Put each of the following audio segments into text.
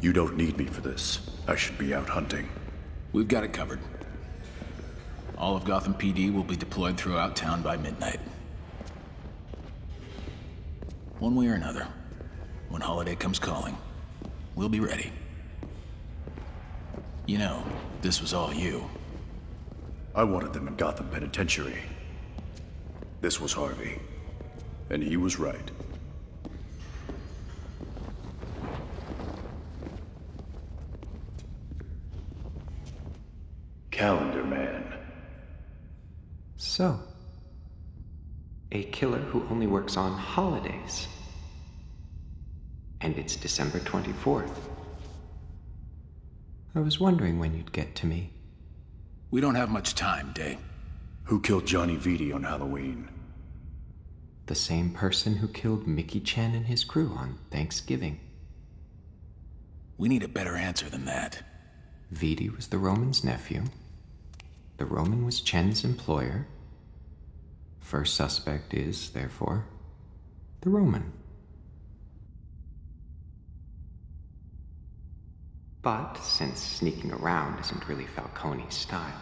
You don't need me for this. I should be out hunting. We've got it covered. All of Gotham PD will be deployed throughout town by midnight. One way or another, when Holiday comes calling, we'll be ready. You know, this was all you. I wanted them in Gotham Penitentiary. This was Harvey. And he was right. Calendar Man. So, a killer who only works on holidays. And it's December 24th. I was wondering when you'd get to me. We don't have much time, Day. Who killed Johnny Viti on Halloween? The same person who killed Mickey Chan and his crew on Thanksgiving. We need a better answer than that. Viti was the Roman's nephew. The Roman was Chen's employer. First suspect is, therefore, the Roman. But since sneaking around isn't really Falcone's style,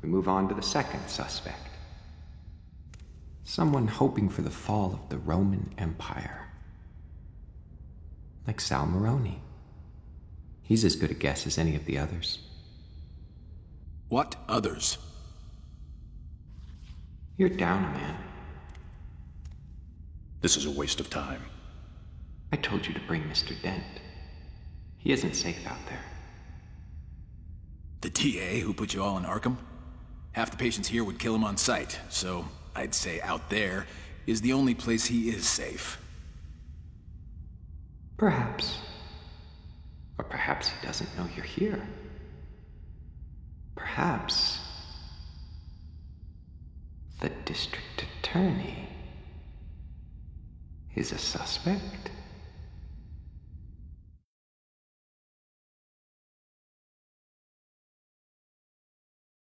we move on to the second suspect. Someone hoping for the fall of the Roman Empire. Like Sal Maroni. He's as good a guess as any of the others. What others? You're down, man. This is a waste of time. I told you to bring Mr. Dent. He isn't safe out there. The DA who put you all in Arkham? Half the patients here would kill him on sight, so I'd say out there is the only place he is safe. Perhaps. Or perhaps he doesn't know you're here. Perhaps the district attorney is a suspect.